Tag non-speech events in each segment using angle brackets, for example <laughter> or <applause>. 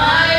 My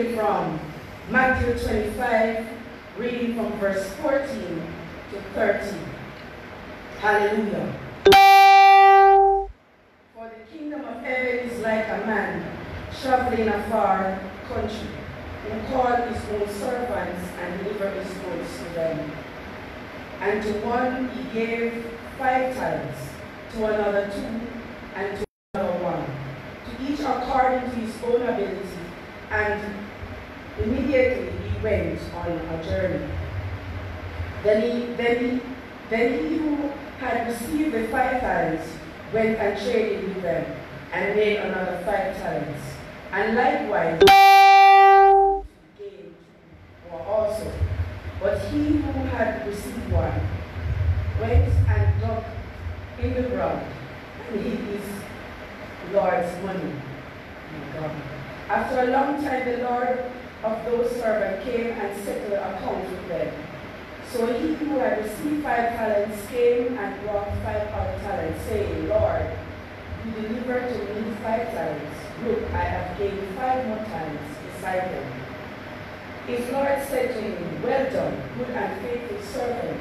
taken from Matthew 25, reading from verse 14 to 13. Hallelujah. For the kingdom of heaven is like a man traveling a far country, who called his own servants and delivered his goods to them. And to one he gave five talents, to another two, and to another one, to each according to his own ability, and immediately he went on a journey. Then he, then he, then he who had received the five talents went and traded with them, and made another five talents. And likewise, gained more also. But he who had received one went and dug in the ground and hid his Lord's money. After a long time, the Lord of those servants came and settled accounts with them. So he who had received five talents came and brought five other talents, saying, Lord, you delivered to me five talents. Look, I have gained five more talents beside them. His Lord said to him, Well done, good and faithful servant.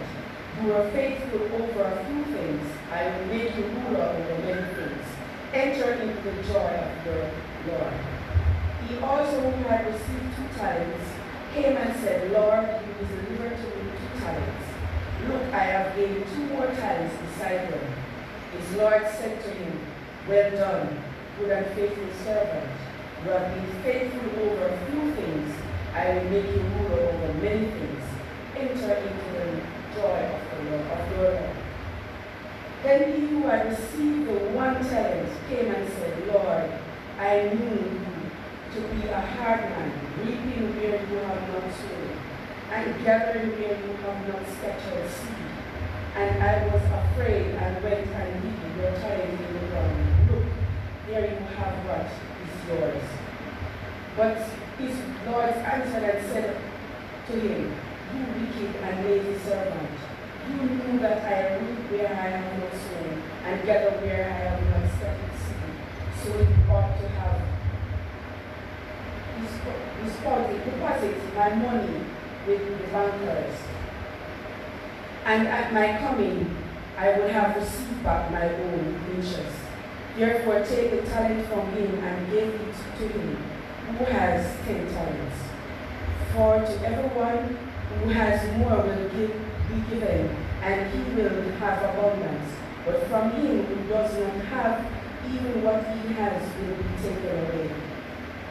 You are faithful over a few things. I will make you ruler over many things. Enter into the joy of your Lord. He also, who had received talents, came and said, Lord, you delivered to me two talents. Look, I have gained two more talents beside them. His Lord said to him, Well done, good and faithful servant. You have been faithful over a few things. I will make you ruler over many things. Enter into the joy of the Lord, of your Lord. Then he who had received the one talent came and said, Lord, I knew you to be a hard man, reaping where you have not sown, and gathering where you have not scattered seed. And I was afraid and went and hid your talent in the ground. Look, there you have what is yours. But his Lord answered and said to him, You wicked and lazy servant, you knew that I reap where I have not sown, and gather where I have not scattered seed. So you ought to have deposit, my money with the bankers. And at my coming, I will have received back my own interest. Therefore, take the talent from him and give it to him who has ten talents. For to everyone who has more will give, be given, and he will have abundance. But from him who does not have, even what he has will be taken away.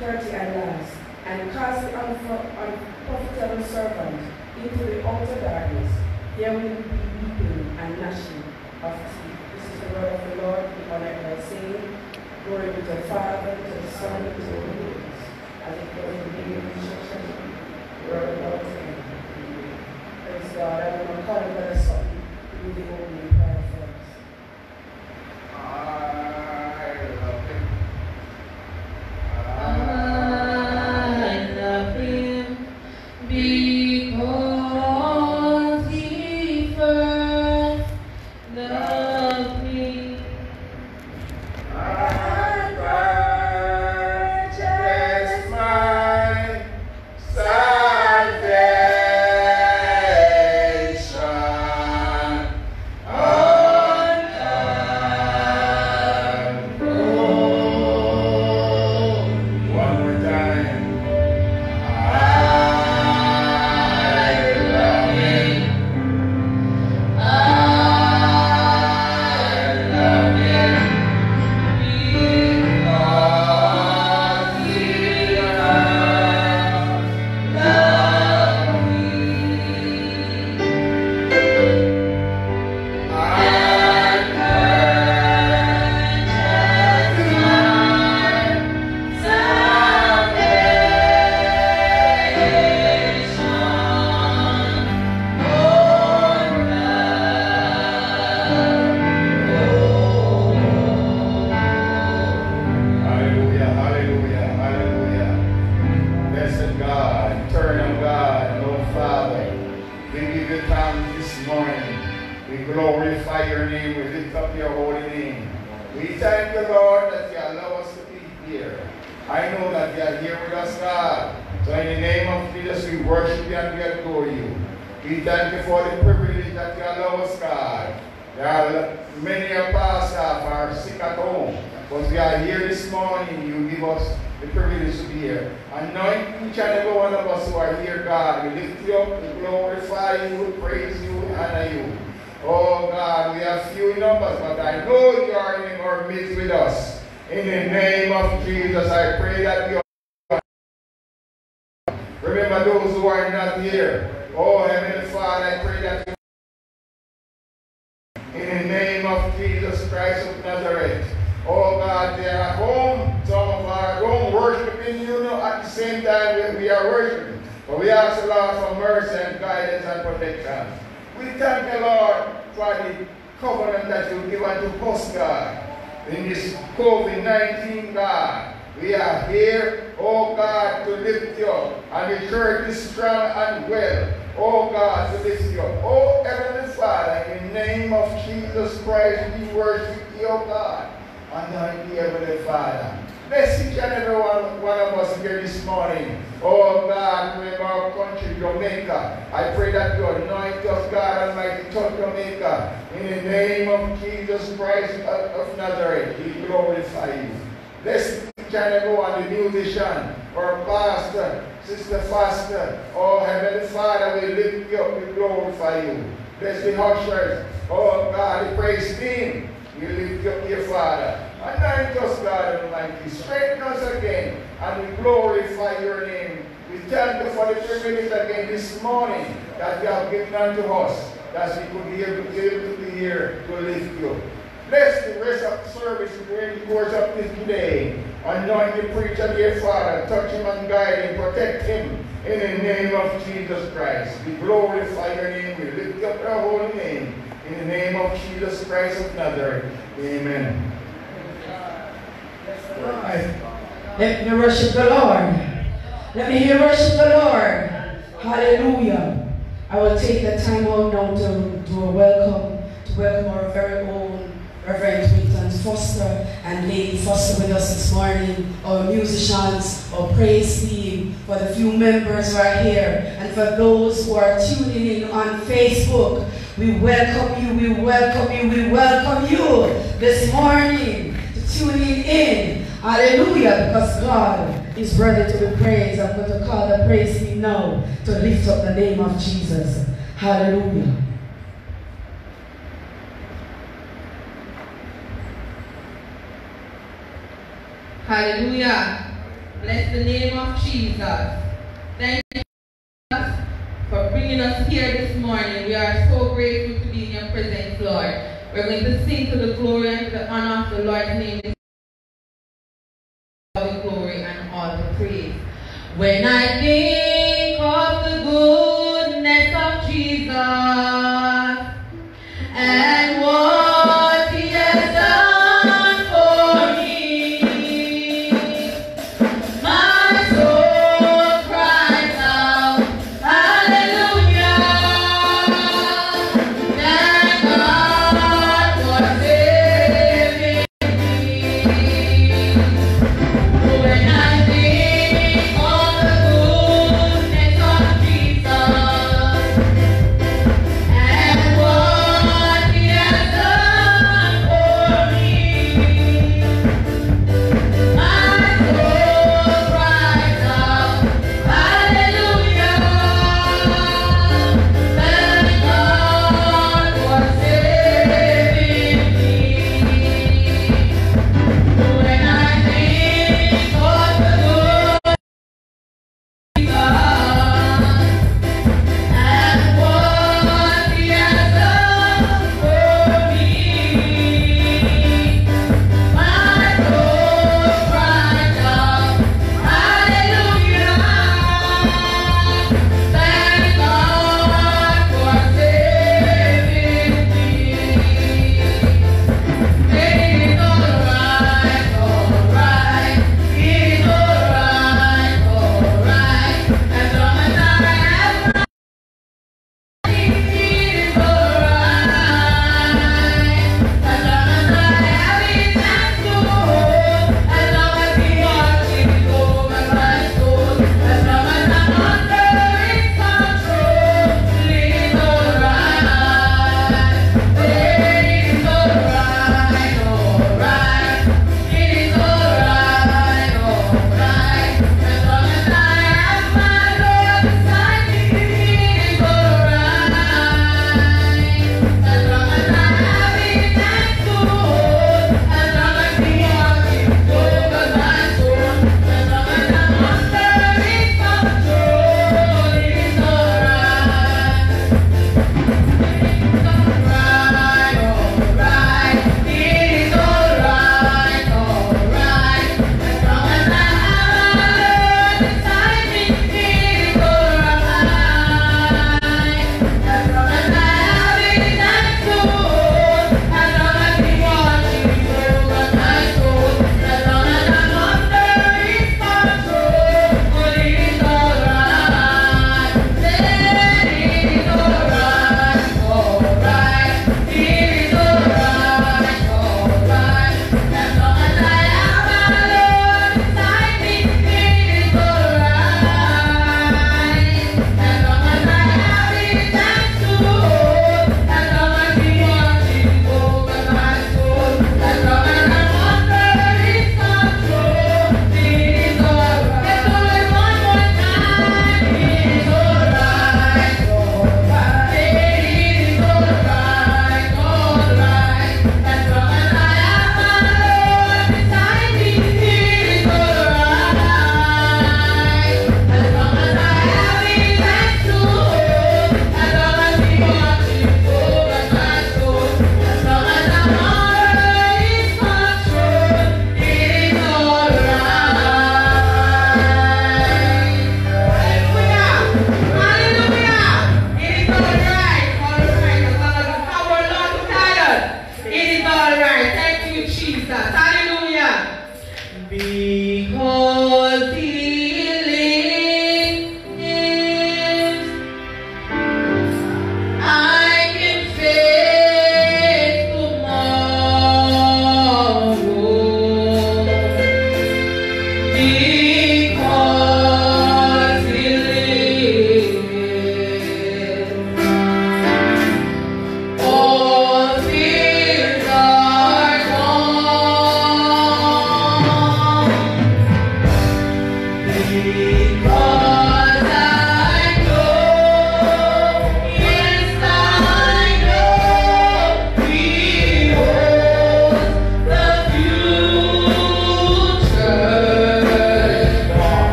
30 and last, and cast the unprofitable servant into the outer darkness. There will be weeping and gnashing of teeth. This is the word of the Lord. We honor it by saying, Glory be to the Father, to the Son, and to the Holy Ghost. As it goes in the instruction, the word of the Lord to end. Praise God. I to call it Brother Sutton to do the for us. I love him. I of, Nazareth, we glorify you. Bless each and the musician, or pastor, Sister pastor, Oh Heavenly Father, we lift you up, we glorify you. Bless the ushers. Oh God, the praise team. We lift you up, dear Father. And Anoint us, God Almighty. Strengthen us again. And we glorify your name. We thank you for the privilege again this morning that you have given unto us. That we could be be able to be here to lift you. Bless the rest of the service during the course of this day. Anoint the preacher, dear Father. Touch him and guide him. Protect him. In the name of Jesus Christ. We glorify your name. We lift up your holy name. In the name of Jesus Christ of Nazareth. Amen. Let me worship the Lord. Let me hear worship the Lord. Hallelujah. I will take the time out now to do a welcome, to welcome our very own Reverend Winton Foster and Lady Foster with us this morning, our musicians, our praise team, for the few members who are here, and for those who are tuning in on Facebook. We welcome you, we welcome you, we welcome you this morning to tuning in. Hallelujah, because God is worthy to be praised. I'm going to call the praise team now to lift up the name of Jesus. Hallelujah. Hallelujah. Bless the name of Jesus. Thank you for bringing us here this morning. We are so grateful to be in your presence, Lord. We're going to sing to the glory and to the honor of the Lord's name. All the glory and all the praise. When I think of the goodness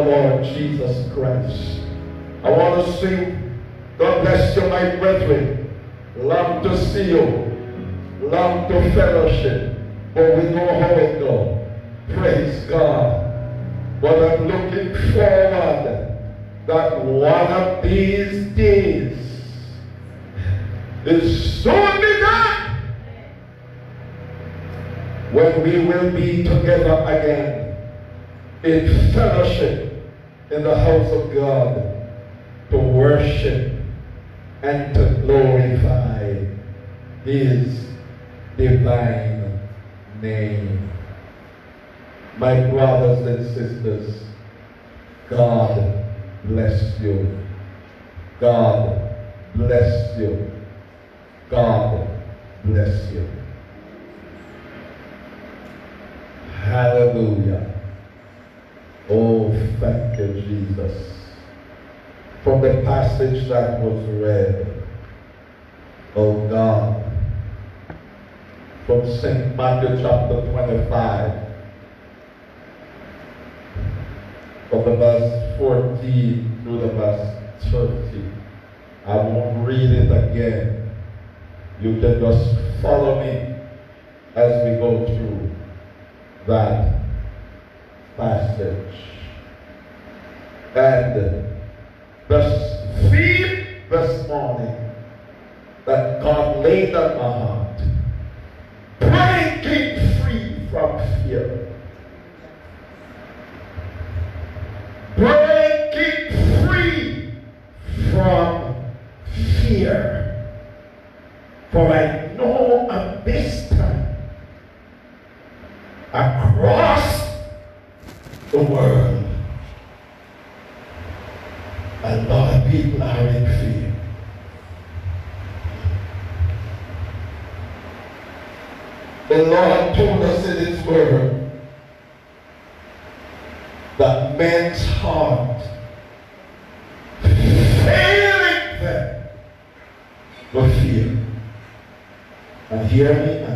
Lord Jesus Christ. I want to sing, God bless you, my brethren. Love to see you. Love to fellowship. But we know how it goes. Praise God. But I'm looking forward that one of these days is soon done when we will be together again in fellowship in the house of God to worship and to glorify his divine name. My brothers and sisters, God bless you. God bless you. God bless you. Hallelujah. Oh, thank you, Jesus. From the passage that was read, oh God, from St. Matthew chapter 25, from the verse 14 through the verse 30. I won't read it again. You can just follow me as we go through that passage. And the theme this morning that God laid on my heart, breaking free from fear. Breaking free from fear. For I know this time, across the world, a lot of people are in fear. The Lord told us in His Word that men's heart failing them for fear. And hear me now.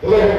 Glory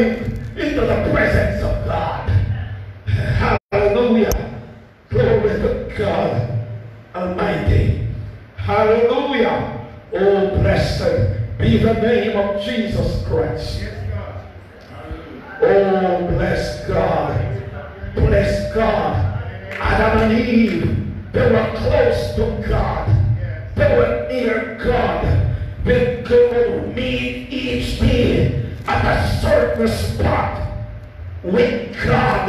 into the presence of God. Hallelujah. Glory to God Almighty. Hallelujah. Oh, blessed be the name of Jesus Christ. Oh, bless God. Bless God. Adam and Eve, they were close to the spot with God.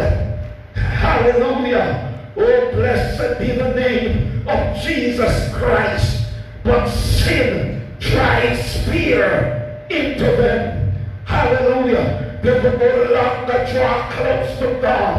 Hallelujah. Oh, blessed be the name of Jesus Christ. But sin tries to pierce into them. Hallelujah. They were more that the draw close to God.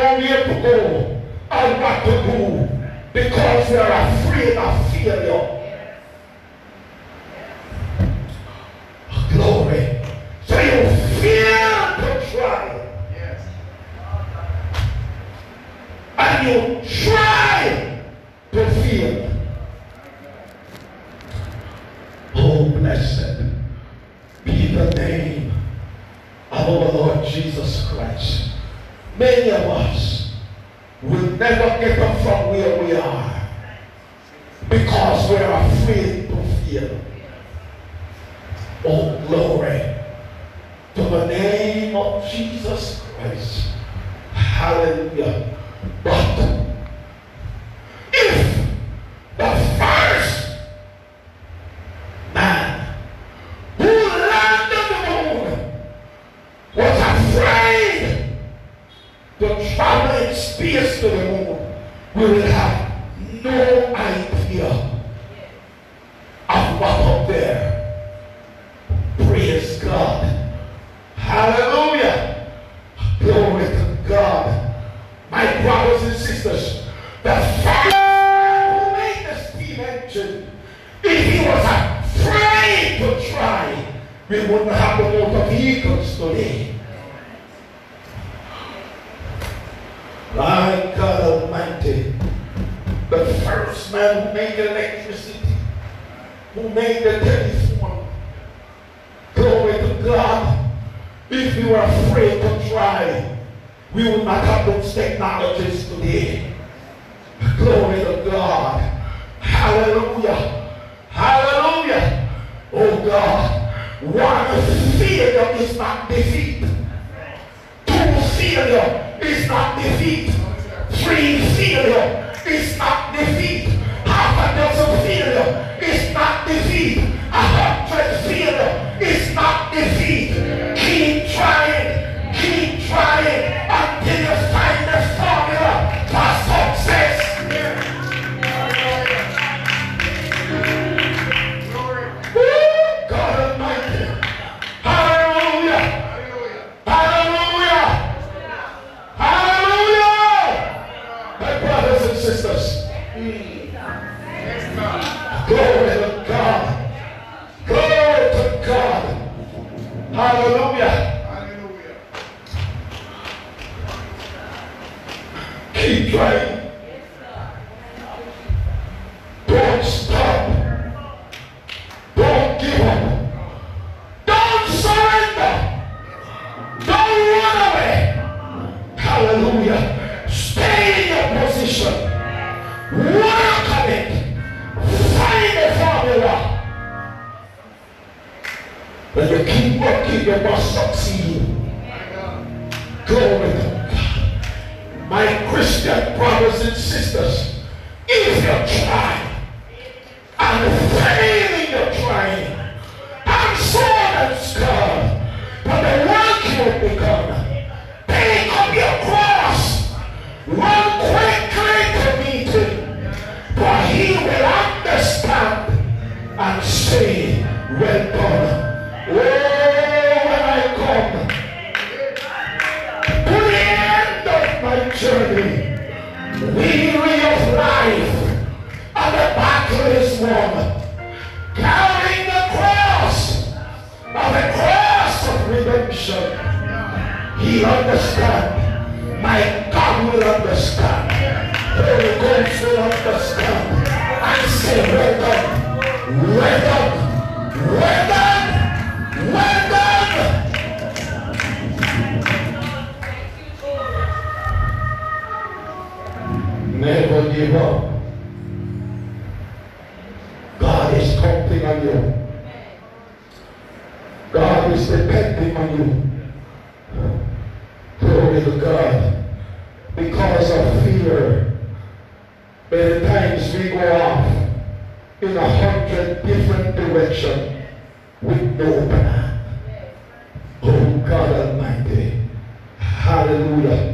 where we have to go and what to do because we are afraid of failure. Glory. So you fear to try. And you God is depending on you. Glory to God. Because of fear, many times we go off in a hundred different directions with no plan. Oh God Almighty. Hallelujah.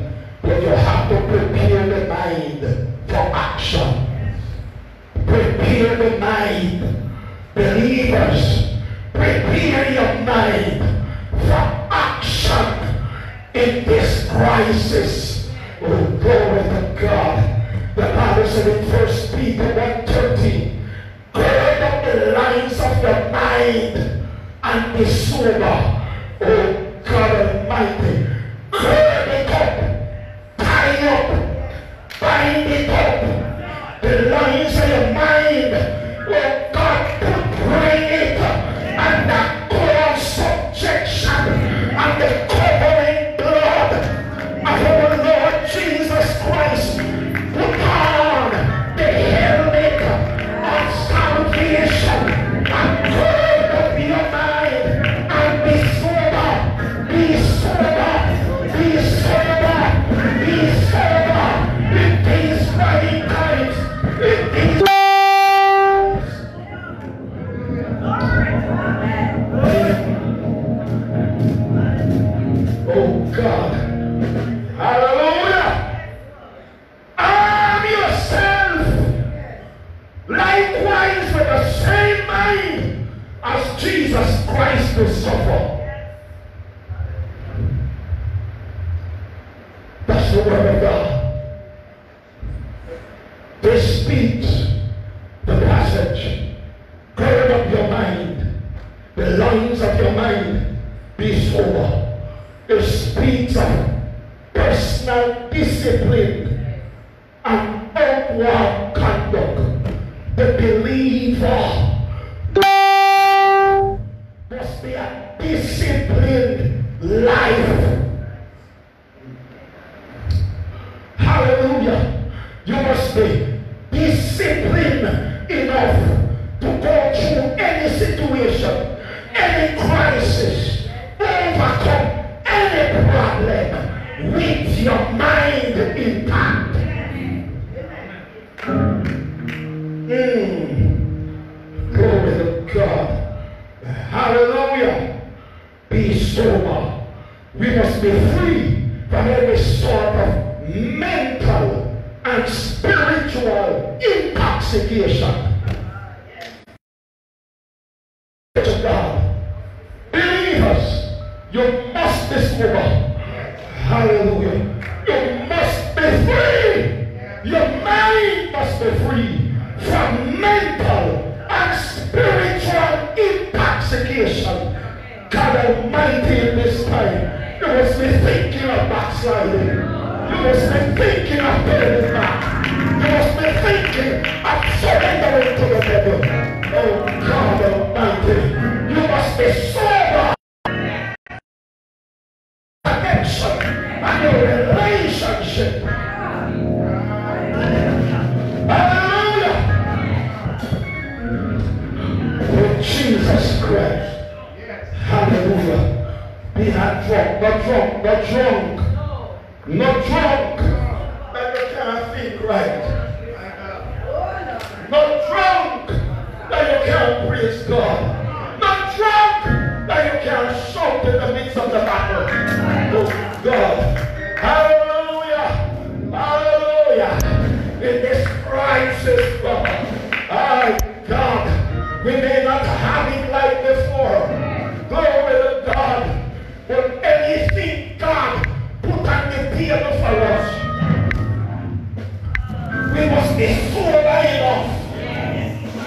me full enough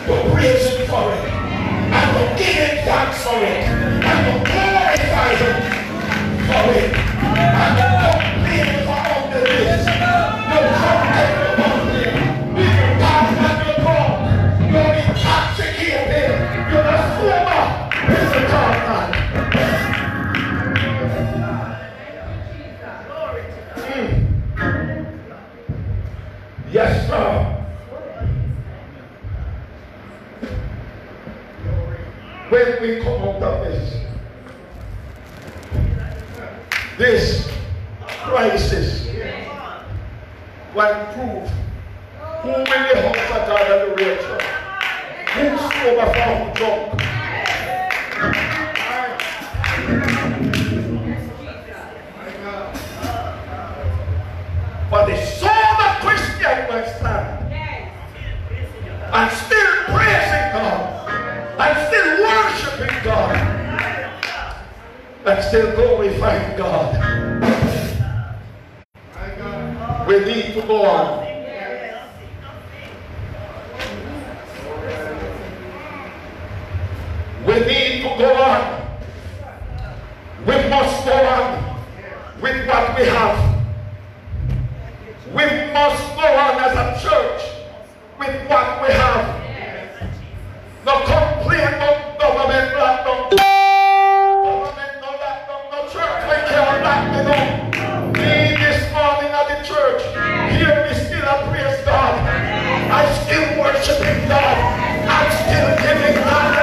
to praise Him for it and to give Him thanks for it. let come out of this. This crisis will proof? still glorifying God. We need to go on. We need to go on. We must go on with what we have. We must go on as a church with what we have. No complaint of government, not this morning at the church. Still, I praise God. I still worshiping God. I'm still giving God.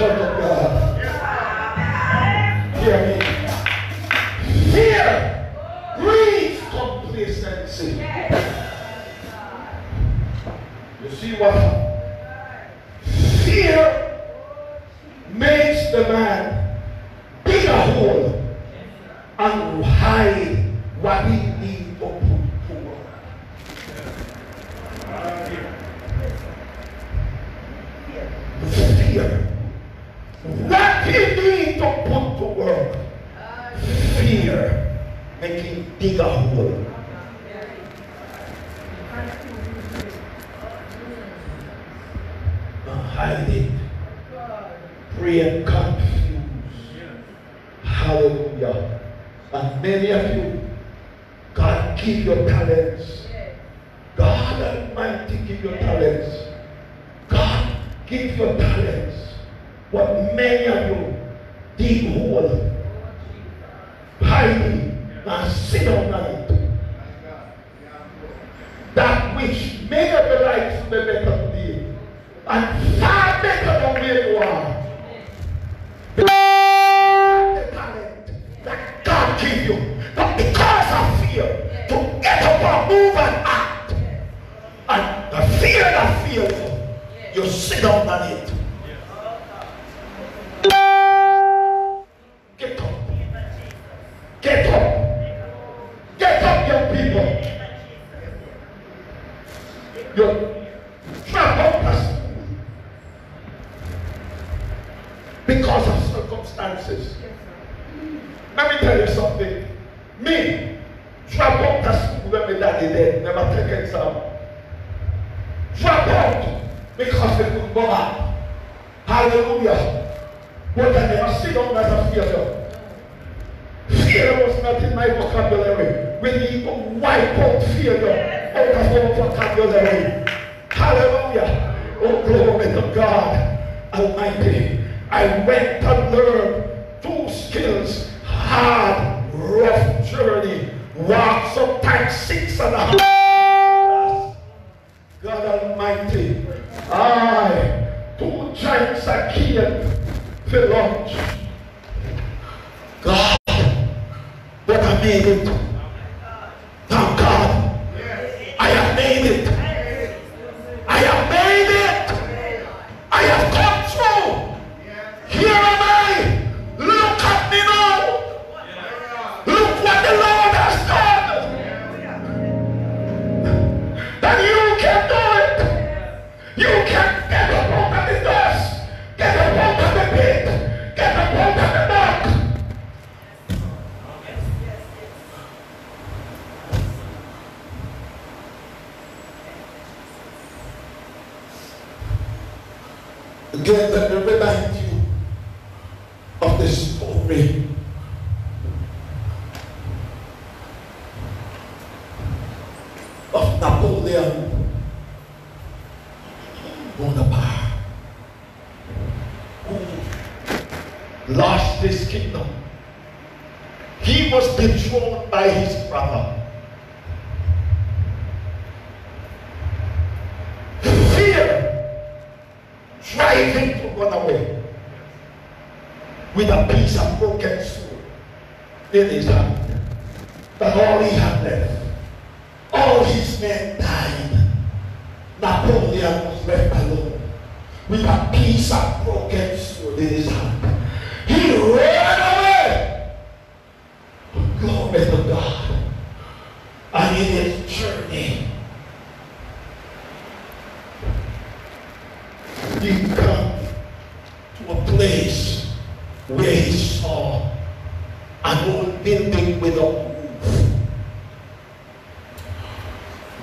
Church of God.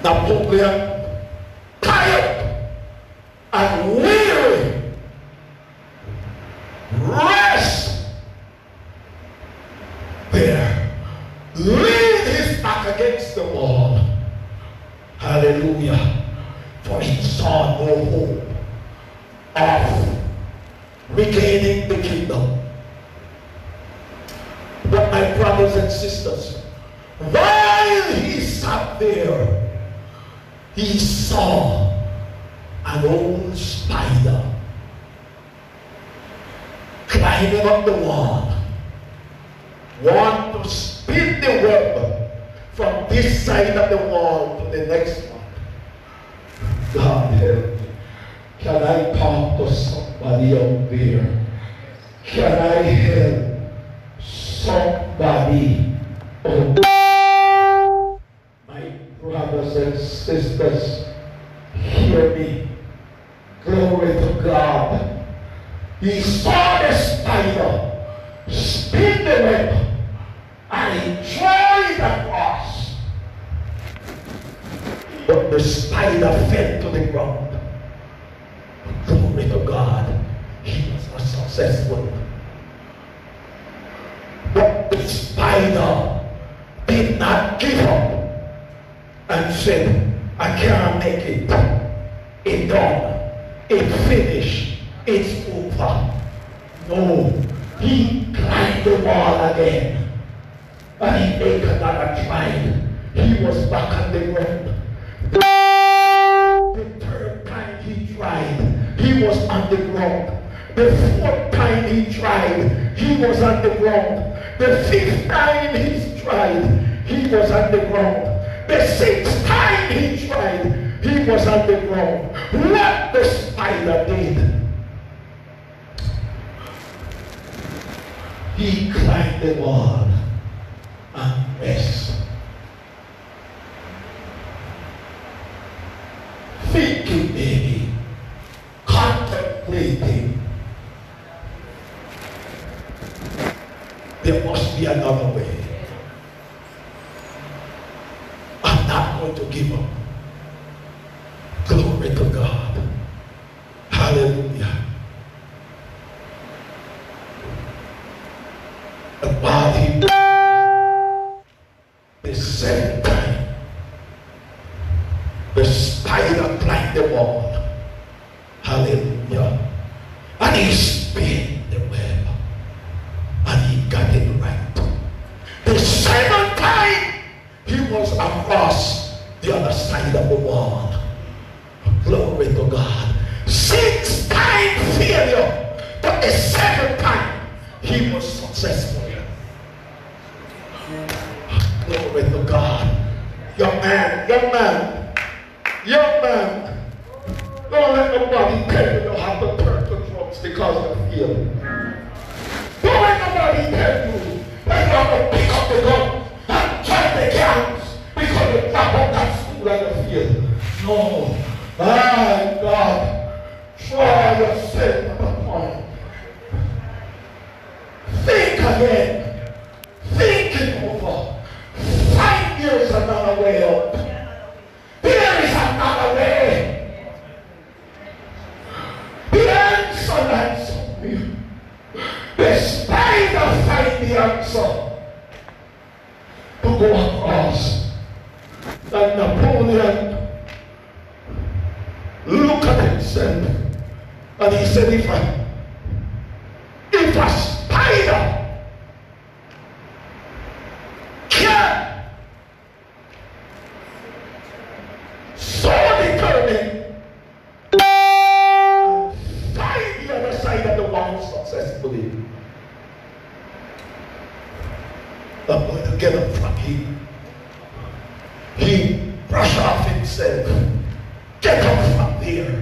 Napoleon, tired I'm going to get up from here. He brushed off himself. Get up from here.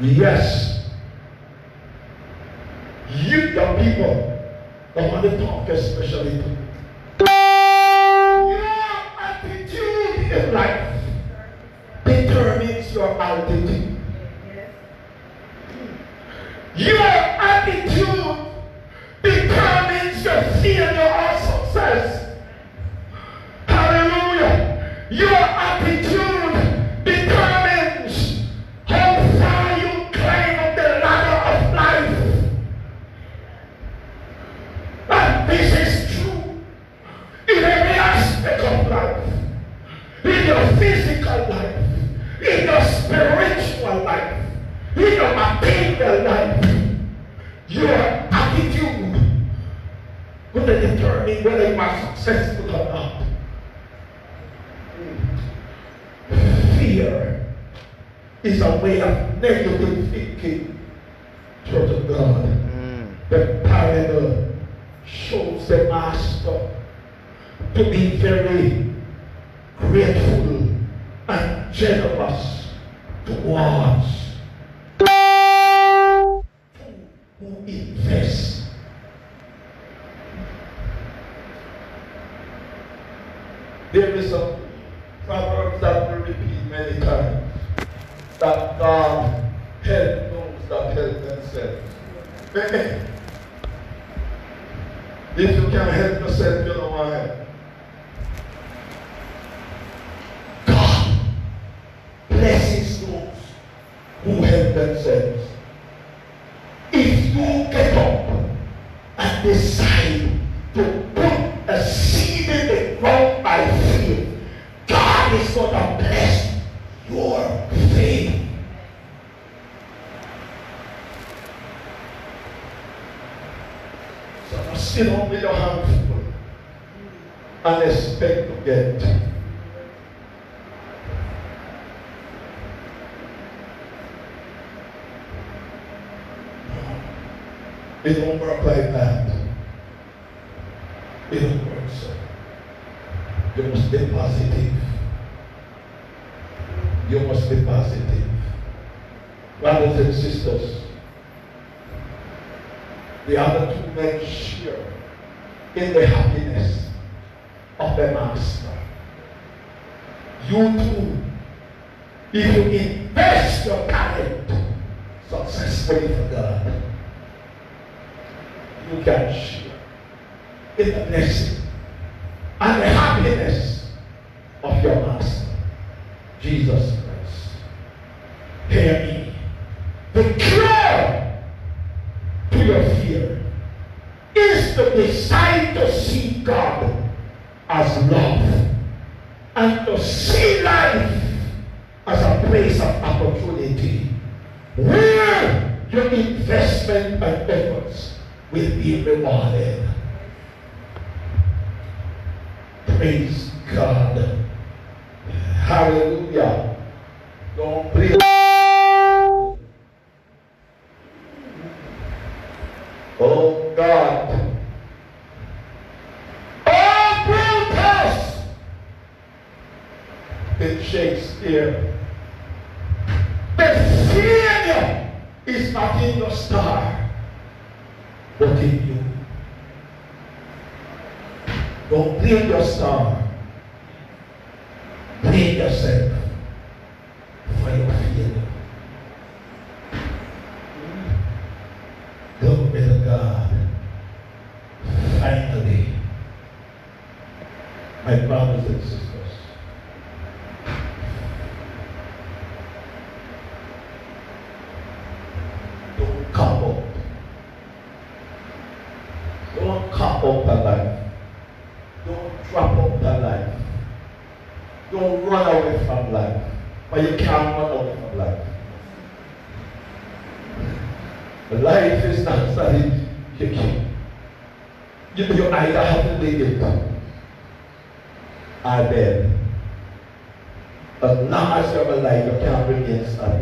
Yes. You, your people, the money talk especially, up that life. Don't trap up that life. Don't run away from life. But you can't run away from life. Life is not <laughs> something you can. You, you either have to leave it or dead. But now I serve a life you can't against life.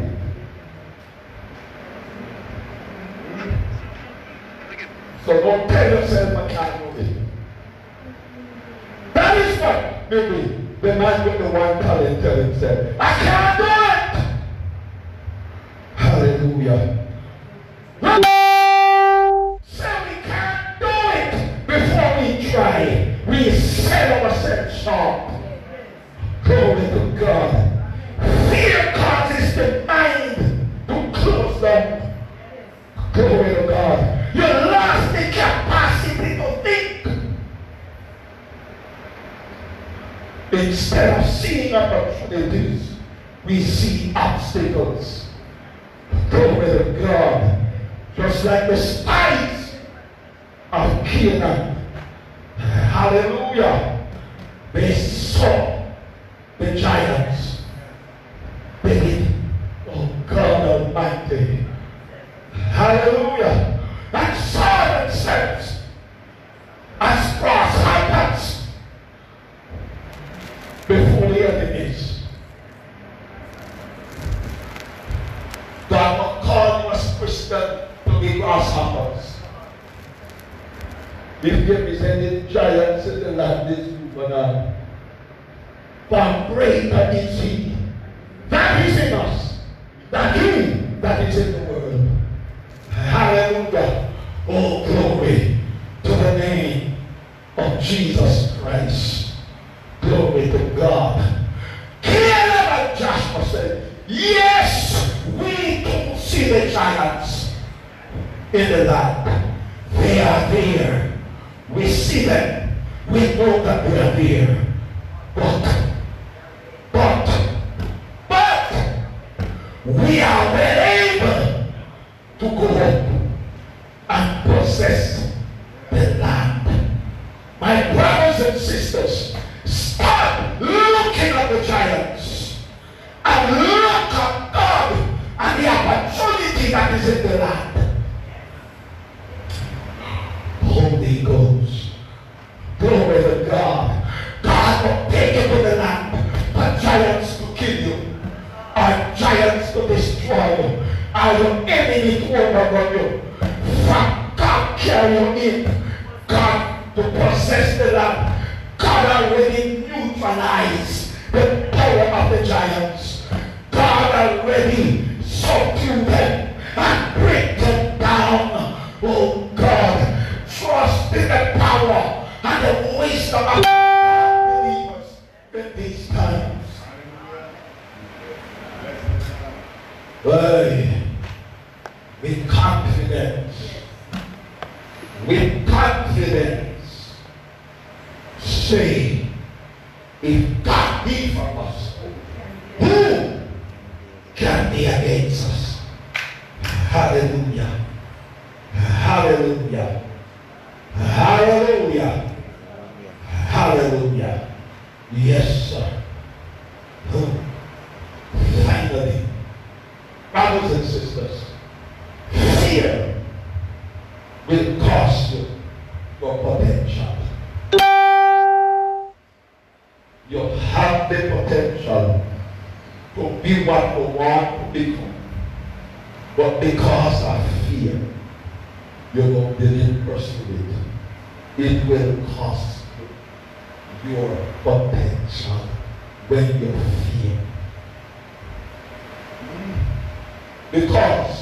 It will cost you your potential when you fear. Because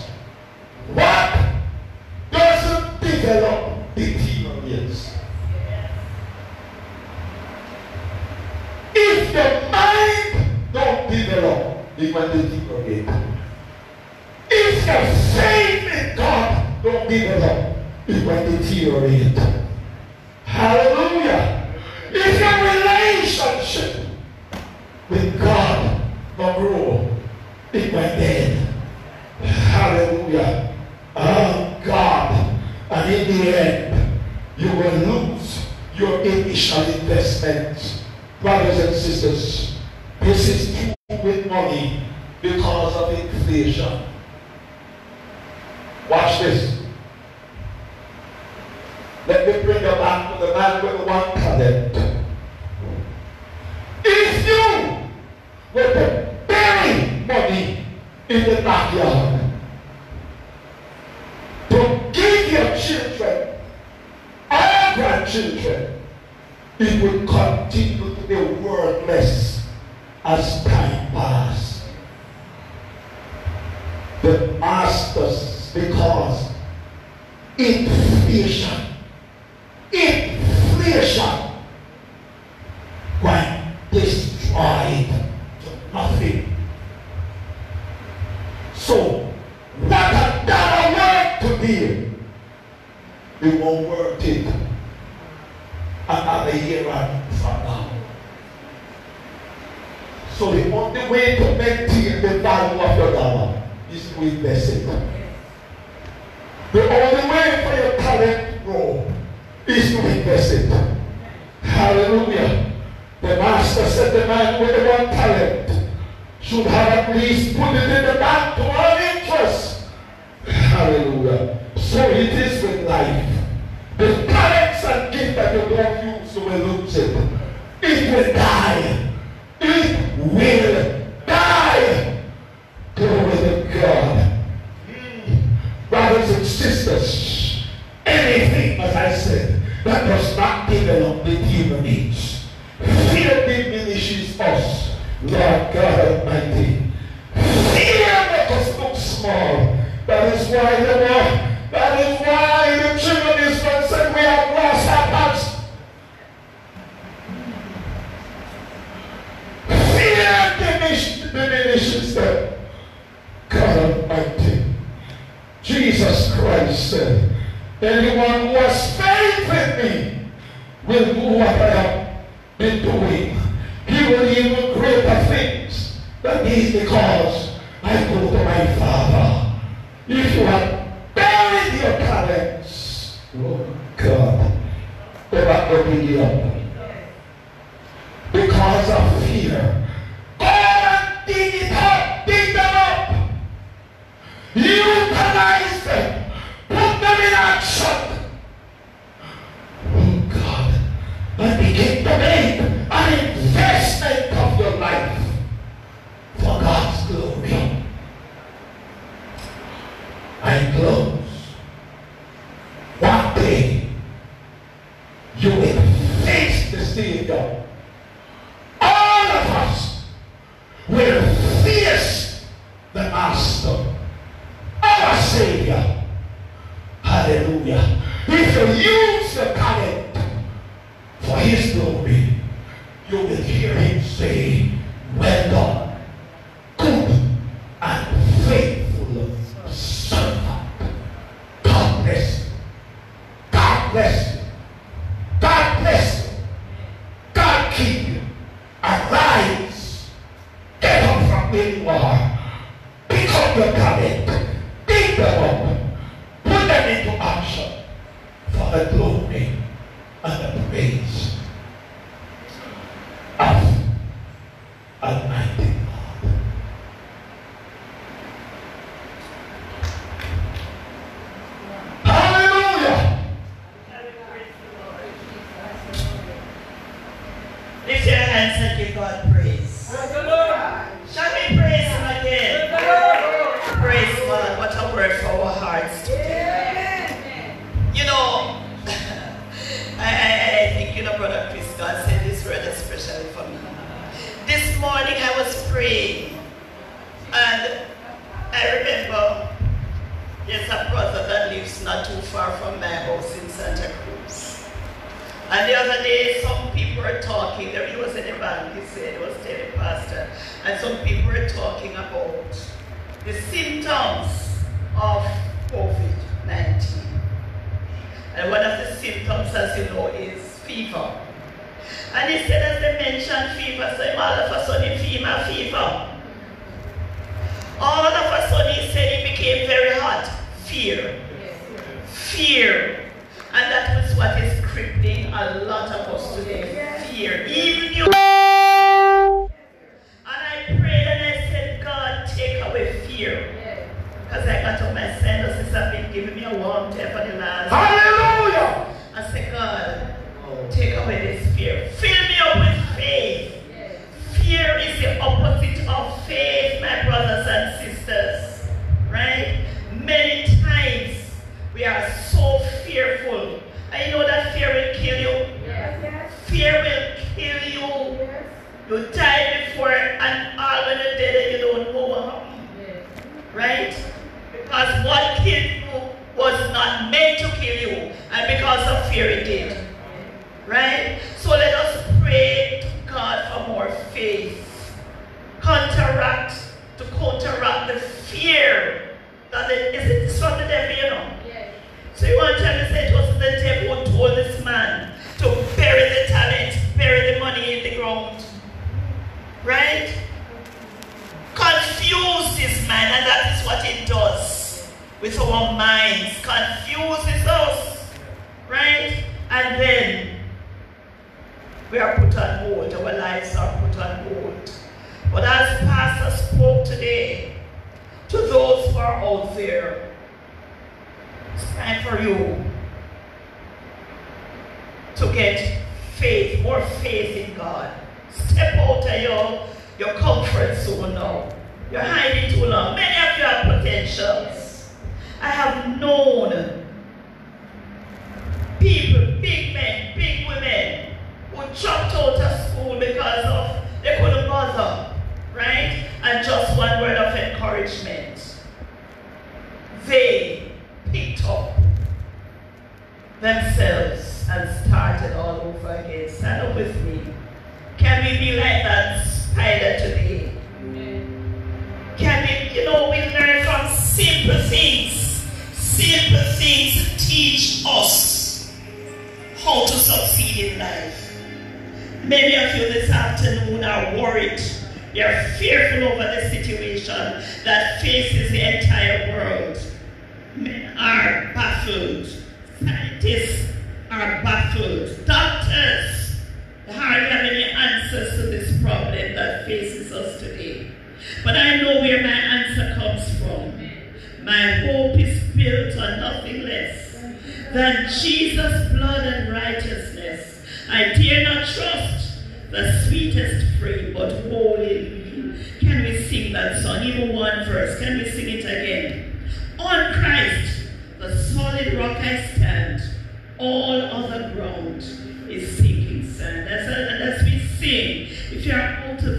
Pick up your talent.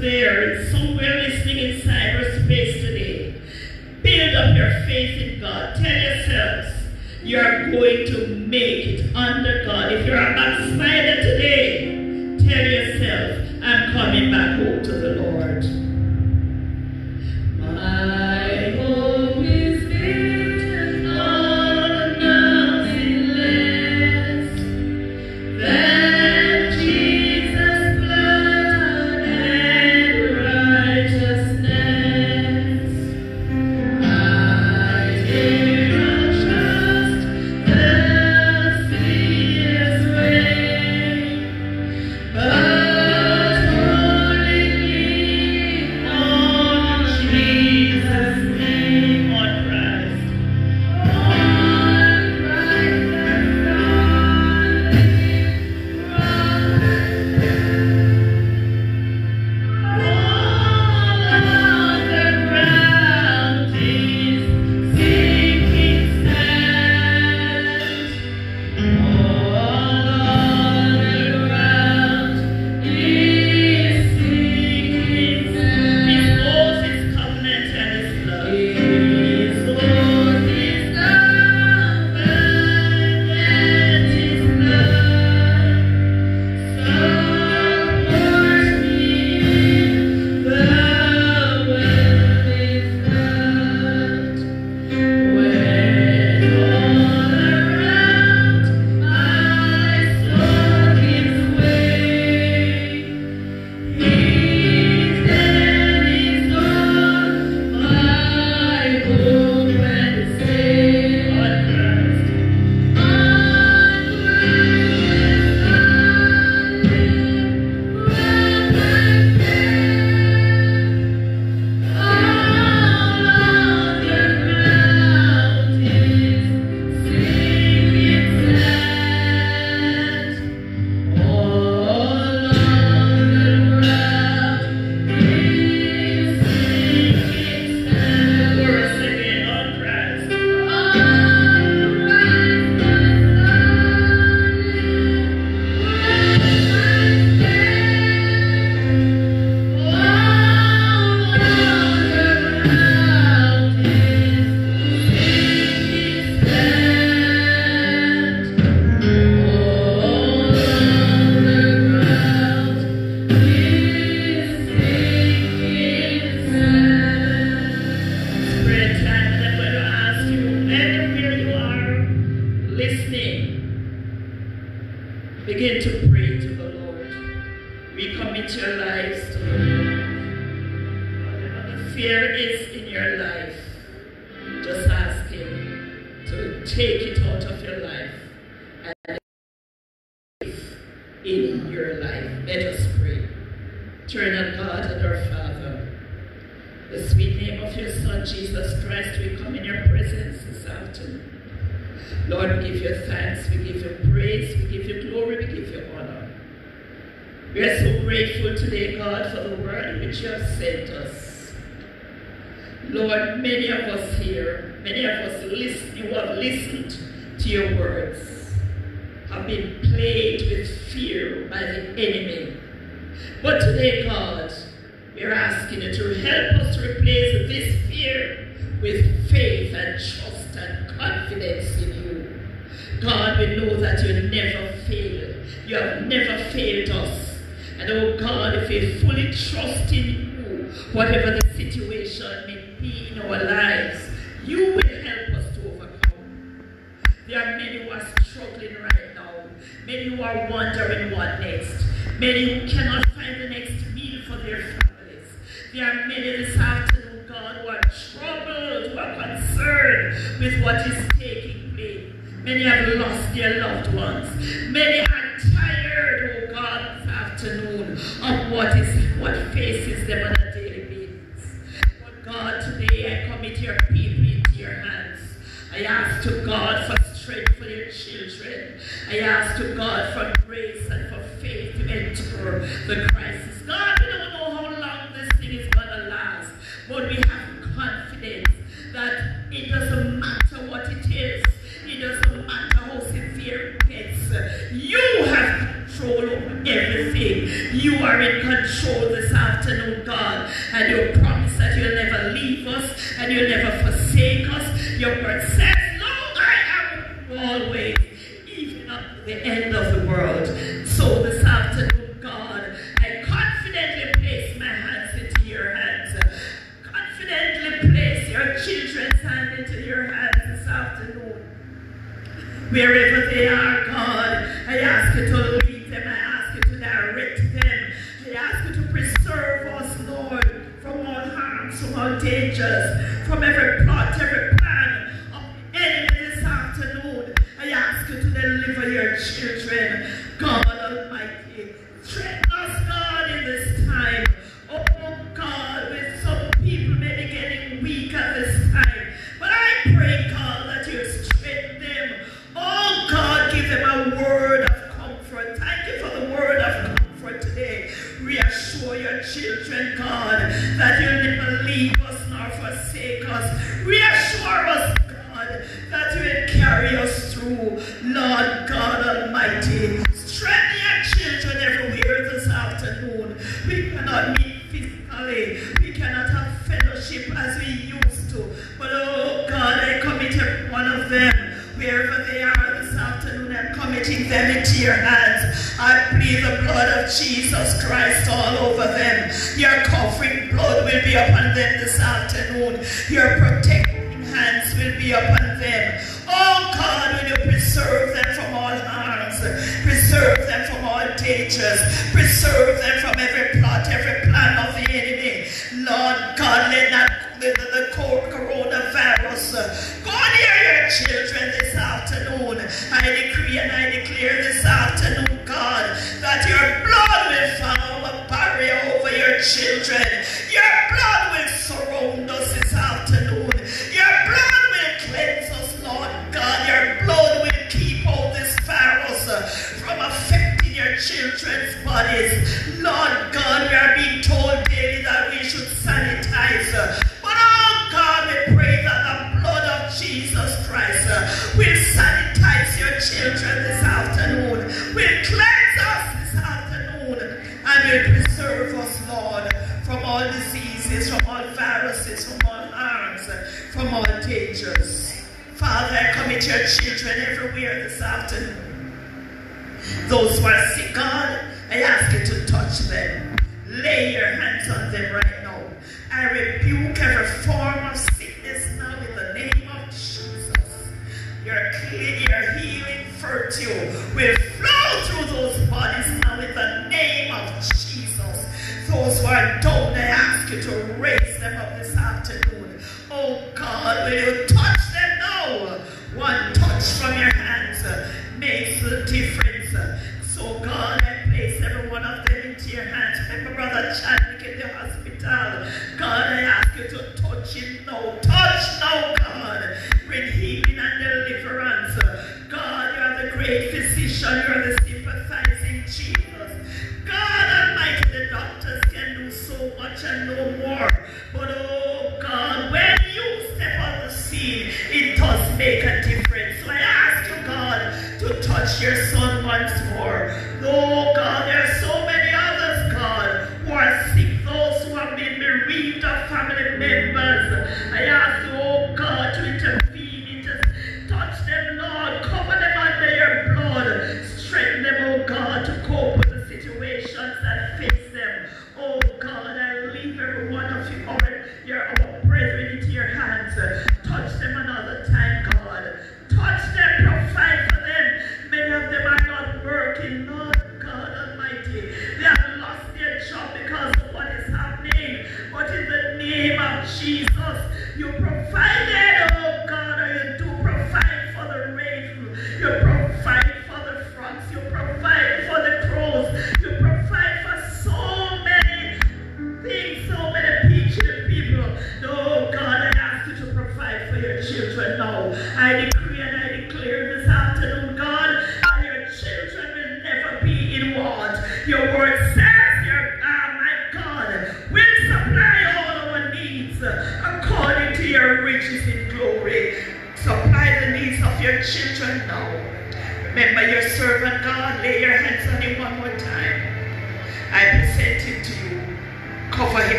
there. Somewhere listening in cyberspace today. Build up your faith in God. Tell yourselves you are going to make it under God. If you're a backslider today, tell yourself, I'm coming back home to the Lord. with what is taking place. Many have lost their loved ones. Many are tired, oh God, this afternoon of what is what faces them on a daily basis. But God, today I commit your people into your hands. I ask to God for strength for your children. I ask to God for grace and for faith to endure the Christ.